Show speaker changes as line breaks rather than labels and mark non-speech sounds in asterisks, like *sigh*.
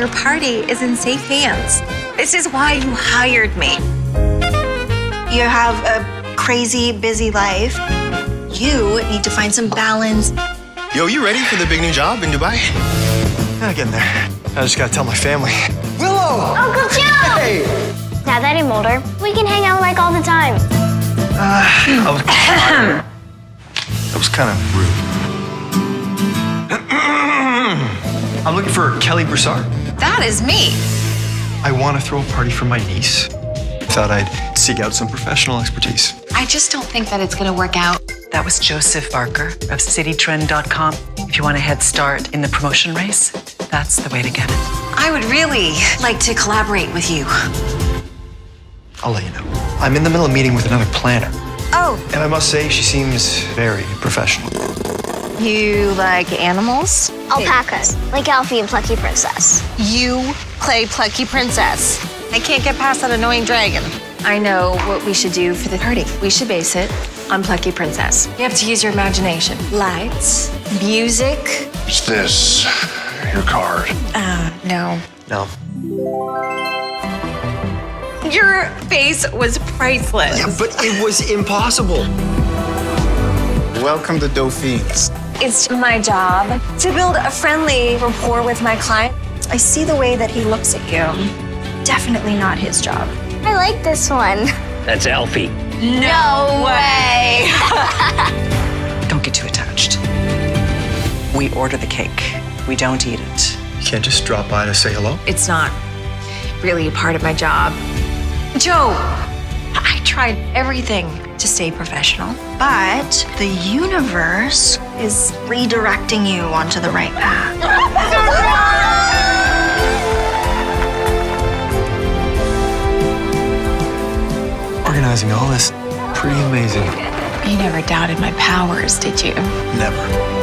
Your party is in safe hands. This is why you hired me.
You have a crazy, busy life. You need to find some balance.
Yo, you ready for the big new job in Dubai?
I'm getting there. I just gotta tell my family. Willow!
Oh, Uncle Joe!
Hey!
Now that I'm older, we can hang out like all the time.
Uh, I was, that *clears throat* was kind of rude. *clears throat* I'm looking for Kelly Broussard.
That is me.
I want to throw a party for my niece. Thought I'd seek out some professional expertise.
I just don't think that it's gonna work out.
That was Joseph Barker of CityTrend.com. If you want a head start in the promotion race, that's the way to get it.
I would really like to collaborate with you.
I'll let you know. I'm in the middle of meeting with another planner.
Oh,
And I must say, she seems very professional.
You like animals?
Alpacas, like Alfie and Plucky Princess.
You play Plucky Princess. I can't get past that annoying dragon.
I know what we should do for the party. We should base it on Plucky Princess. You have to use your imagination. Lights, music.
Is this your card?
Uh, no.
No.
Your face was priceless.
Yeah, but it was impossible.
Welcome to Dauphines.
It's my job to build a friendly rapport with my client. I see the way that he looks at you. Definitely not his job.
I like this one.
That's Alfie.
No way. *laughs*
Don't get too attached. We order the cake, we don't eat it.
You can't just drop by to say hello.
It's not really a part of my job. Joe, I tried everything to stay professional.
But the universe is redirecting you onto the right path.
Organizing all this, pretty amazing.
You never doubted my powers, did you?
Never.